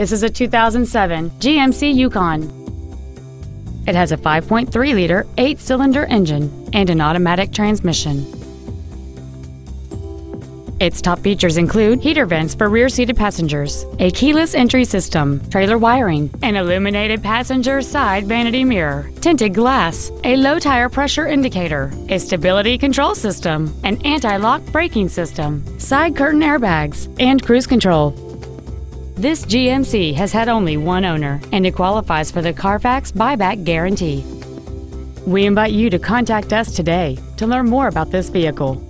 This is a 2007 GMC Yukon. It has a 5.3-liter, eight-cylinder engine and an automatic transmission. Its top features include heater vents for rear-seated passengers, a keyless entry system, trailer wiring, an illuminated passenger side vanity mirror, tinted glass, a low tire pressure indicator, a stability control system, an anti-lock braking system, side curtain airbags, and cruise control. This GMC has had only one owner and it qualifies for the Carfax buyback guarantee. We invite you to contact us today to learn more about this vehicle.